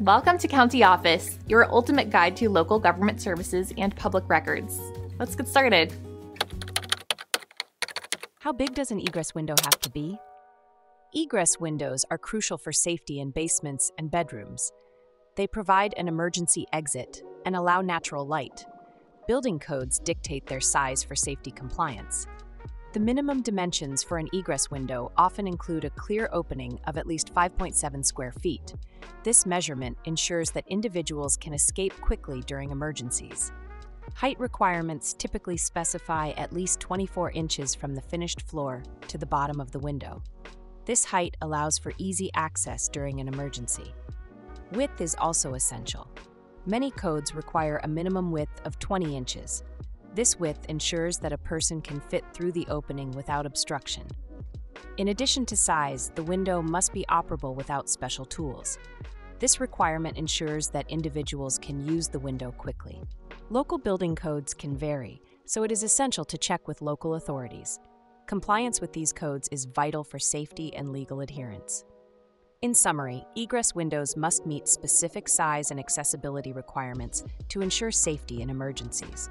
Welcome to County Office, your ultimate guide to local government services and public records. Let's get started. How big does an egress window have to be? Egress windows are crucial for safety in basements and bedrooms. They provide an emergency exit and allow natural light. Building codes dictate their size for safety compliance. The minimum dimensions for an egress window often include a clear opening of at least 5.7 square feet. This measurement ensures that individuals can escape quickly during emergencies. Height requirements typically specify at least 24 inches from the finished floor to the bottom of the window. This height allows for easy access during an emergency. Width is also essential. Many codes require a minimum width of 20 inches, this width ensures that a person can fit through the opening without obstruction. In addition to size, the window must be operable without special tools. This requirement ensures that individuals can use the window quickly. Local building codes can vary, so it is essential to check with local authorities. Compliance with these codes is vital for safety and legal adherence. In summary, egress windows must meet specific size and accessibility requirements to ensure safety in emergencies.